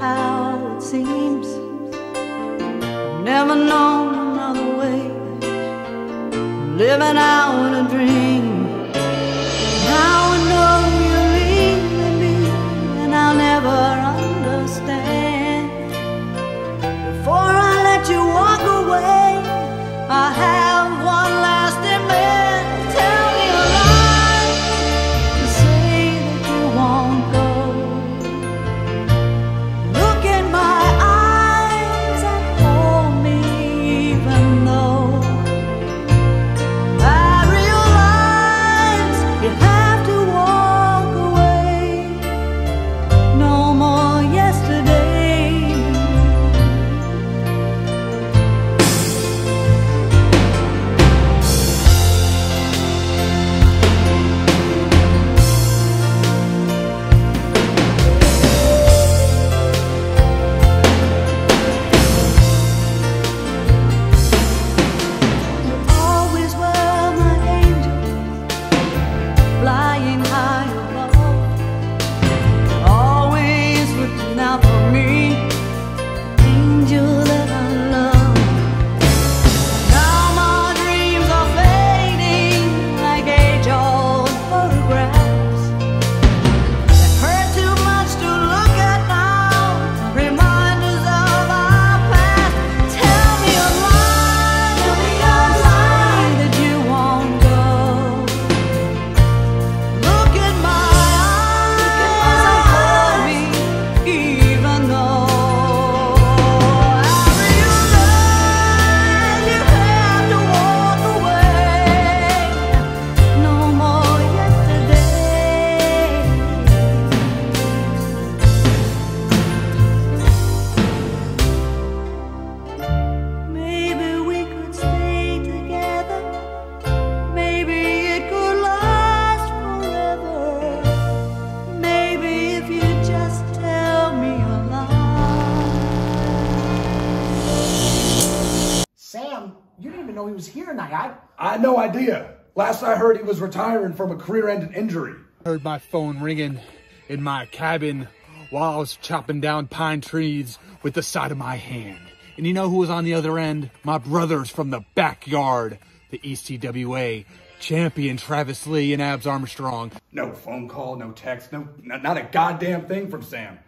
how it seems. I've never known another way. Living out a dream. You didn't even know he was here tonight. I, I had no idea. Last I heard, he was retiring from a career-ending injury. heard my phone ringing in my cabin while I was chopping down pine trees with the side of my hand. And you know who was on the other end? My brothers from the backyard, the E ECWA champion Travis Lee and Abs Armstrong. No phone call, no text, no, not, not a goddamn thing from Sam.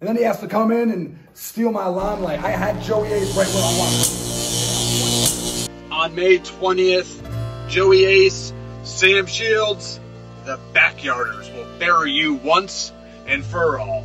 And then he has to come in and steal my limelight. I had Joey Ace right where I wanted. On May 20th, Joey Ace, Sam Shields, the Backyarders will bury you once and for all.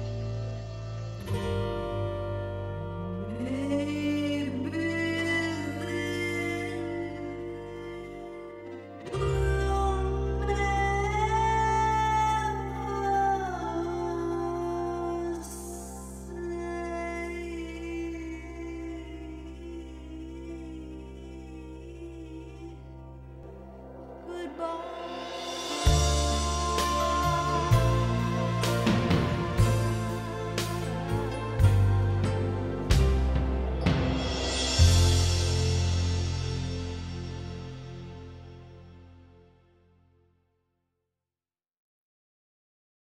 goodbye.